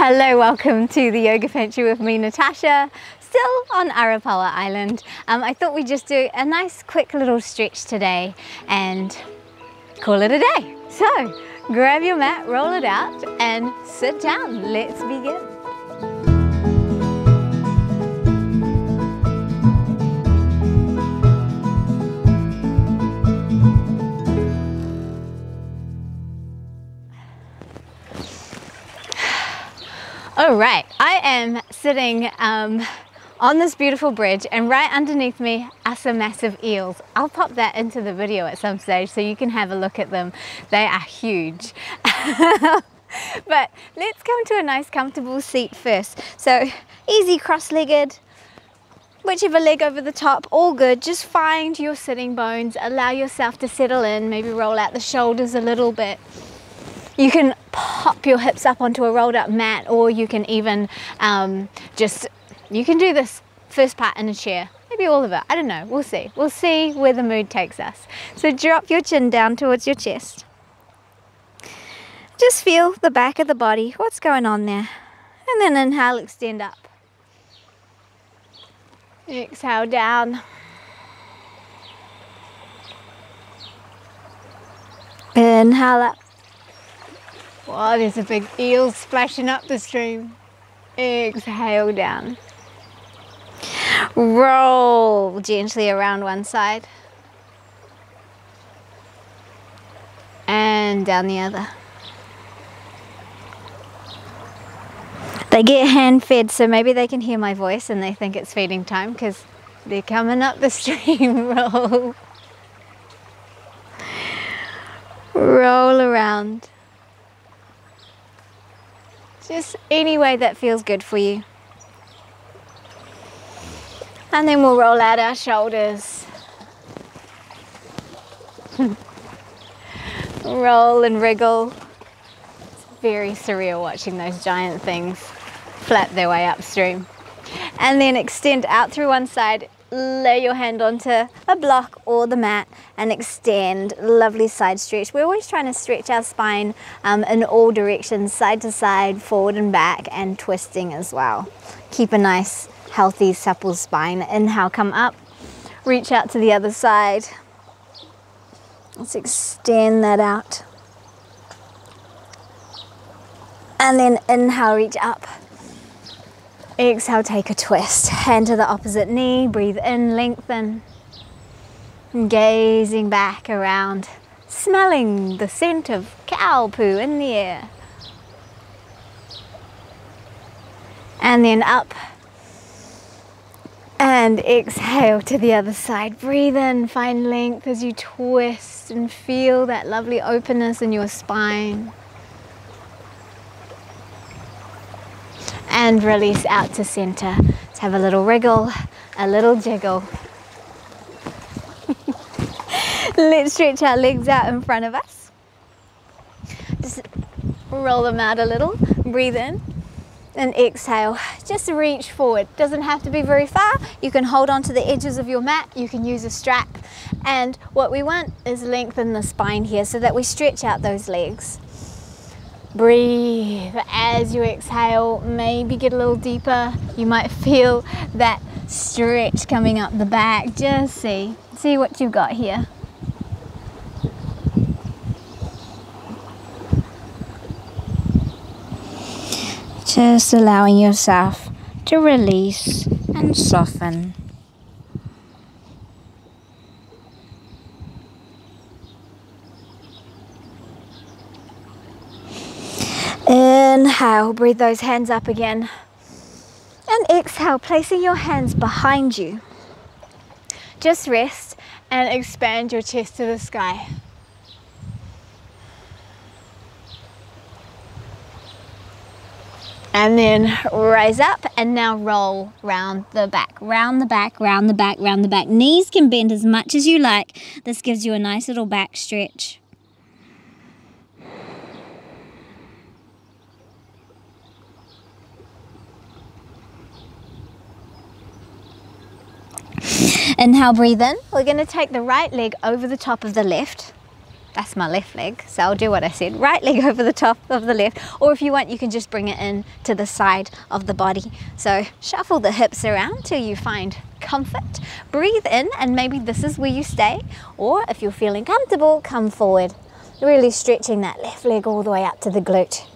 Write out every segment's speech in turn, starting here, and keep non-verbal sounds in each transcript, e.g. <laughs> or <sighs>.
Hello, welcome to the Yoga Pantry with me, Natasya. Still on Arapawa Island. Um, I thought we'd just do a nice quick little stretch today and call it a day. So, grab your mat, roll it out and sit down. Let's begin. All right, I am sitting um, on this beautiful bridge and right underneath me are some massive eels. I'll pop that into the video at some stage so you can have a look at them. They are huge. <laughs> but let's come to a nice comfortable seat first. So easy cross-legged, whichever leg over the top, all good. Just find your sitting bones, allow yourself to settle in, maybe roll out the shoulders a little bit. You can pop your hips up onto a rolled up mat or you can even um, just, you can do this first part in a chair. Maybe all of it, I don't know, we'll see. We'll see where the mood takes us. So drop your chin down towards your chest. Just feel the back of the body, what's going on there. And then inhale, extend up. Exhale down. Inhale up. Wow, there's a big eel splashing up the stream. Exhale down. Roll gently around one side. And down the other. They get hand fed, so maybe they can hear my voice and they think it's feeding time because they're coming up the <laughs> stream. Roll. Roll around. Just any way that feels good for you. And then we'll roll out our shoulders. <laughs> roll and wriggle. It's very surreal watching those giant things flap their way upstream. And then extend out through one side, lay your hand onto a block or the mat and extend, lovely side stretch. We're always trying to stretch our spine um, in all directions, side to side, forward and back, and twisting as well. Keep a nice, healthy, supple spine. Inhale, come up, reach out to the other side. Let's extend that out. And then inhale, reach up. Exhale, take a twist. Hand to the opposite knee, breathe in, lengthen. And gazing back around, smelling the scent of cow poo in the air. And then up. And exhale to the other side. Breathe in, find length as you twist and feel that lovely openness in your spine. And release out to center. Let's have a little wriggle, a little jiggle. <laughs> Let's stretch our legs out in front of us. Just roll them out a little, breathe in and exhale. Just reach forward. Doesn't have to be very far. You can hold on to the edges of your mat. You can use a strap. And what we want is lengthen the spine here so that we stretch out those legs. Breathe as you exhale, maybe get a little deeper. You might feel that stretch coming up the back. Just see, see what you've got here. Just allowing yourself to release and soften. Inhale, breathe those hands up again. And exhale, placing your hands behind you. Just rest and expand your chest to the sky. And then rise up and now roll round the back, round the back, round the back, round the back. Knees can bend as much as you like. This gives you a nice little back stretch. Inhale, breathe in. We're going to take the right leg over the top of the left. That's that's my left leg. So I'll do what I said, right leg <laughs> over the top of the left, or if you want, you can just bring it in to the side of the body. So shuffle the hips around till you find comfort. Breathe in and maybe this is where you stay, or if you're feeling comfortable, come forward. Really stretching that left leg all the way up to the glute.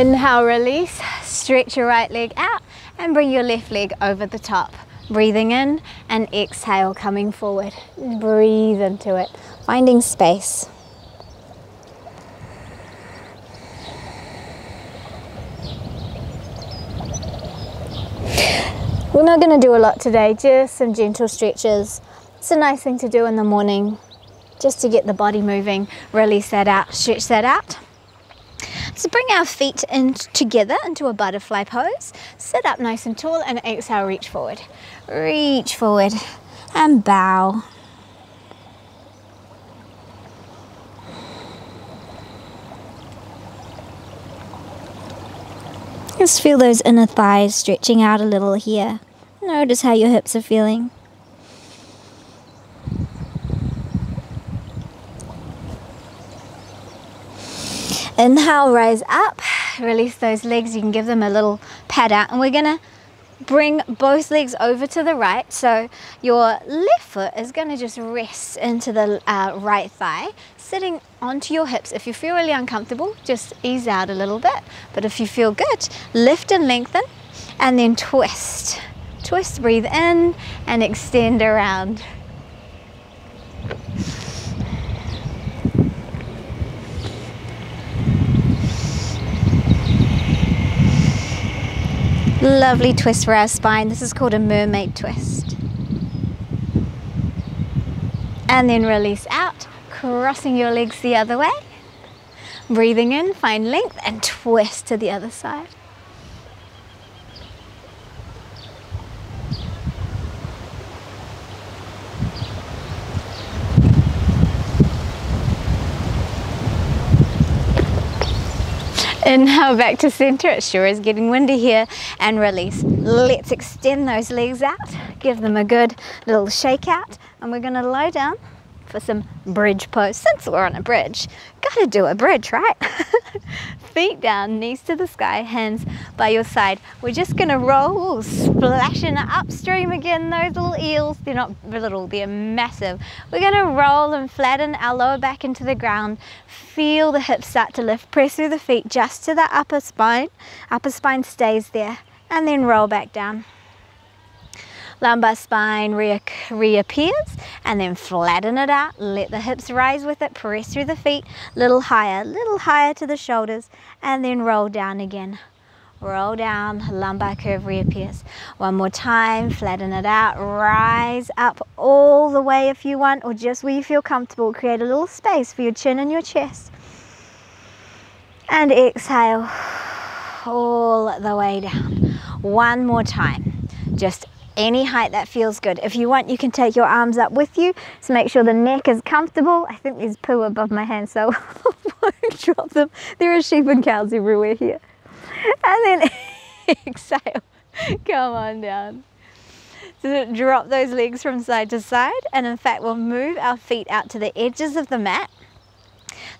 Inhale, release, stretch your right leg out and bring your left leg over the top. Breathing in and exhale, coming forward. Breathe into it, finding space. We're not going to do a lot today, just some gentle stretches. It's a nice thing to do in the morning, just to get the body moving. Release that out, stretch that out. Bring our feet in together into a butterfly pose. Sit up nice and tall and exhale, reach forward. Reach forward and bow. Just feel those inner thighs stretching out a little here. Notice how your hips are feeling. Inhale, rise up, release those legs. You can give them a little pat out and we're gonna bring both legs over to the right. So your left foot is gonna just rest into the uh, right thigh, sitting onto your hips. If you feel really uncomfortable, just ease out a little bit. But if you feel good, lift and lengthen and then twist. Twist, breathe in and extend around. Lovely twist for our spine. This is called a mermaid twist. And then release out, crossing your legs the other way. Breathing in, find length and twist to the other side. Inhale back to center. It sure is getting windy here. And release. Let's extend those legs out. Give them a good little shake out. And we're going to lie down for some bridge pose. Since we're on a bridge, gotta do a bridge, right? <laughs> Feet down, knees to the sky, hands by your side. We're just gonna roll, splashing upstream again, those little eels. They're not little, they're massive. We're gonna roll and flatten our lower back into the ground. Feel the hips start to lift. Press through the feet just to the upper spine. Upper spine stays there. And then roll back down lumbar spine re reappears and then flatten it out let the hips rise with it press through the feet little higher little higher to the shoulders and then roll down again roll down lumbar curve reappears one more time flatten it out rise up all the way if you want or just where you feel comfortable create a little space for your chin and your chest and exhale all the way down one more time just any height that feels good. If you want, you can take your arms up with you. So make sure the neck is comfortable. I think there's poo above my hand, so <laughs> I won't drop them. There are sheep and cows everywhere here. And then <laughs> exhale, <laughs> come on down. So drop those legs from side to side. And in fact, we'll move our feet out to the edges of the mat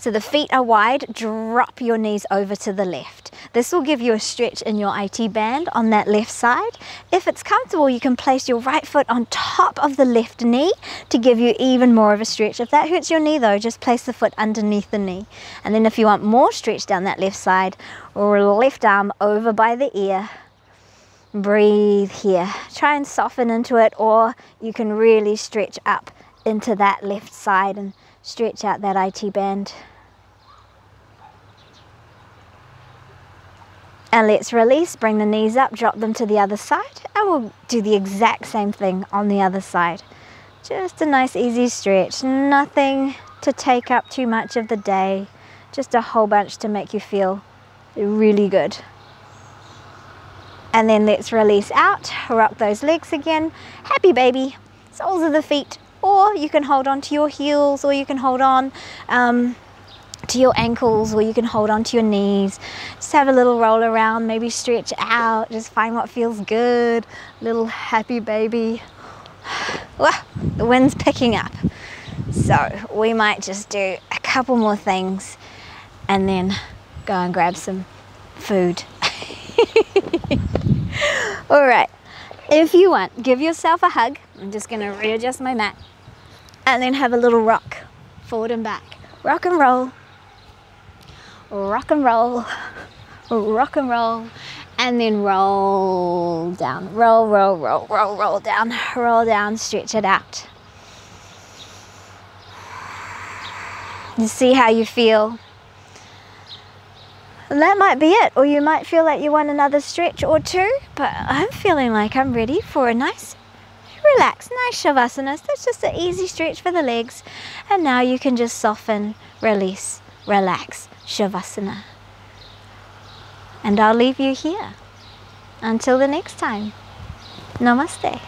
so the feet are wide, drop your knees over to the left. This will give you a stretch in your IT band on that left side. If it's comfortable, you can place your right foot on top of the left knee to give you even more of a stretch. If that hurts your knee though, just place the foot underneath the knee. And then if you want more stretch down that left side, or left arm over by the ear, breathe here. Try and soften into it or you can really stretch up into that left side and stretch out that IT band. And let's release, bring the knees up, drop them to the other side, and we'll do the exact same thing on the other side. Just a nice easy stretch, nothing to take up too much of the day, just a whole bunch to make you feel really good. And then let's release out, rock those legs again, happy baby, soles of the feet, or you can hold on to your heels, or you can hold on um, to your ankles or you can hold onto your knees. Just have a little roll around, maybe stretch out, just find what feels good. Little happy baby. <sighs> Well, the wind's picking up. So we might just do a couple more things and then go and grab some food. <laughs> All right, if you want, give yourself a hug. I'm just gonna readjust my mat and then have a little rock forward and back. Rock and roll, rock and roll, rock and roll, and then roll down. Roll, roll, roll, roll, roll down, roll down, stretch it out. You see how you feel. And that might be it, or you might feel like you want another stretch or two, but I'm feeling like I'm ready for a nice, relax, nice Shavasana. That's just an easy stretch for the legs. And now you can just soften, release, relax, Shavasana. And I'll leave you here. Until the next time. Namaste.